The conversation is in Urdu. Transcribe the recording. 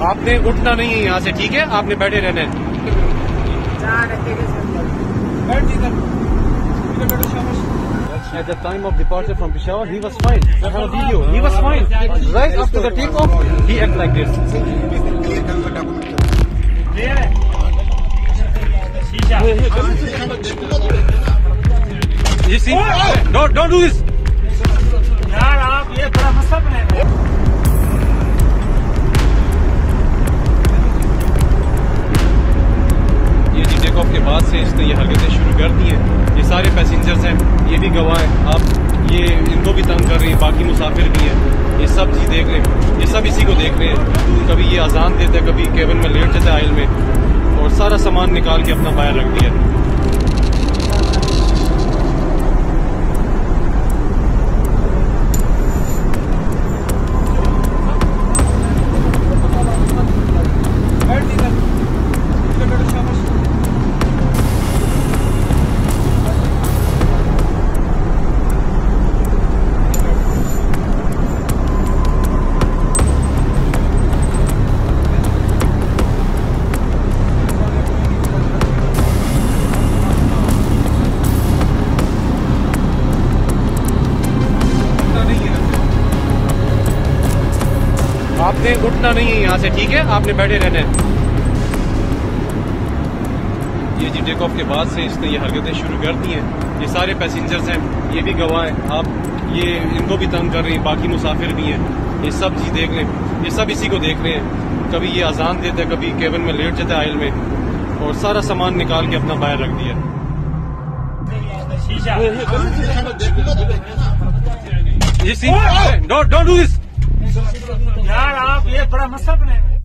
آپ نے اٹھنا نہیں ہے یہاں سے ٹھیک ہے آپ نے بیٹھے رہنے at the time of departure from ہی یہ کے بعد سے اس نے یہ حرکتیں شروع کر دی ہیں۔ یہ سارے پیسنجرز ہیں، یہ بھی گواہ ہیں۔ آپ یہ ان کو بھی تنگ کر رہے ہیں، باقی مسافر بھی ہیں۔ یہ سب چیز دیکھ رہے ہیں۔ یہ سب اسی کو دیکھ رہے ہیں۔ کبھی یہ اذان دیتا ہے، کبھی کیبن میں لیٹ جاتا ہے آئل میں۔ اور سارا سامان نکال کے اپنا باہر رکھ دیا۔ آپ نے اٹھنا نہیں ہے یہاں سے ٹھیک ہے؟ آپ نے بیٹھے رہنا ہے۔ یہ جی ٹیک آف کے بعد سے اس نے یہ حرکتیں شروع کر دی ہیں۔ یہ سارے پیسنجرز ہیں یہ بھی گواہ ہیں۔ آپ یہ ان کو بھی تنگ کر رہے ہیں باقی مسافر بھی ہیں۔ یہ سب چیز دیکھ رہے ہیں۔ یہ سب اسی کو دیکھ رہے ہیں۔ کبھی یہ اذان دیتا ہے کبھی کیبن میں لیٹ جاتا ہے آئل میں۔ اور سارا سامان نکال کے اپنا باہر رکھ دیا۔ جی ڈونٹ ڈونٹ ڈو دس یار آپ یہ بڑا مسئلہ بنے گا